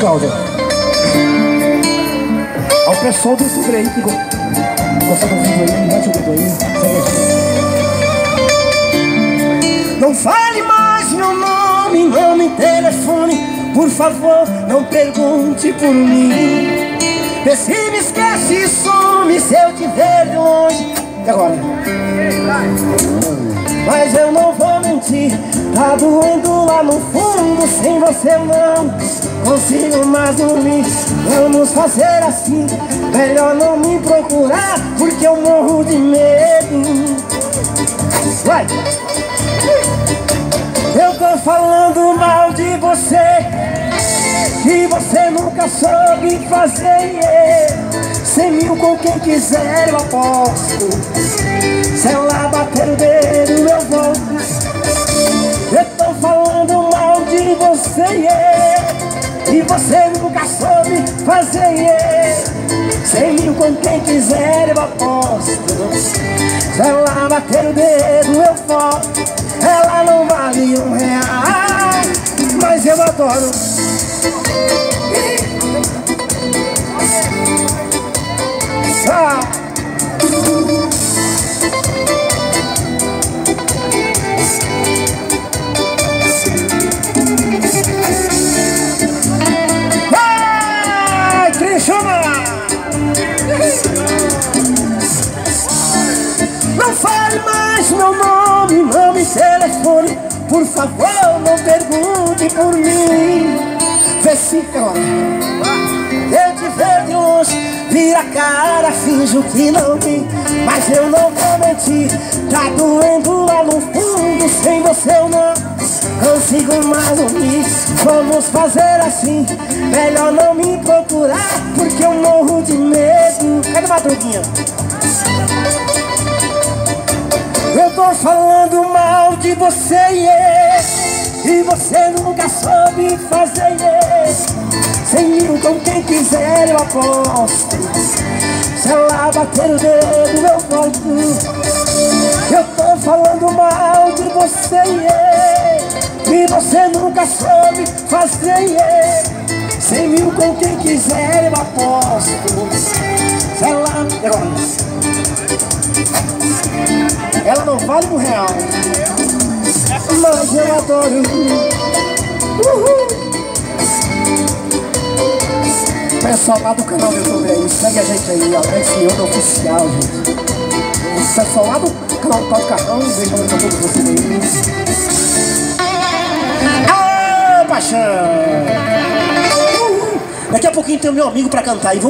Cláudia. Ao pessoal do YouTube aí que gostou do vídeo aí, o dedo aí, Não fale mais meu nome, não me telefone, por favor, não pergunte por mim. Vê se me esquece e some se eu te ver de longe. E agora? Mas eu não mentir Tá doendo lá no fundo Sem você não consigo mais dormir. Vamos fazer assim Melhor não me procurar Porque eu morro de medo. Vai! Eu tô falando mal de você Que você nunca soube fazer. Cem mil com quem quiser eu aposto você yeah. E você nunca soube fazer yeah. Cem mil com quem quiser eu aposto Se ela bater o dedo eu volto Ela não vale um real Mas eu adoro favor, não pergunte por mim. Se eu te de longe Vira a cara, finjo que não vi. Mas eu não vou mentir Tá doendo lá no fundo. Sem você eu não consigo mais dormir Vamos fazer assim Melhor não me procurar Porque eu morro de medo. Cadê Madruguinha? Eu tô falando mal de você yeah. E você nunca soube fazer. Cem mil com quem quiser eu aposto Se ela bater o dedo eu volto Eu tô falando mal de você. E você nunca soube fazer. Cem mil com quem quiser eu aposto Se ela... Ela não vale um real Mas eu adoro Uhul Pessoal lá do canal do YouTube aí, segue a gente aí, ó, esse Yoga Oficial, gente. Pessoal lá do canal do Paulo Carrão, beijo pra todos vocês aí. Aê, paixão! Uhul. Daqui a pouquinho tem o meu amigo pra cantar e vou